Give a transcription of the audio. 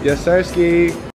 Yes, Sarsky.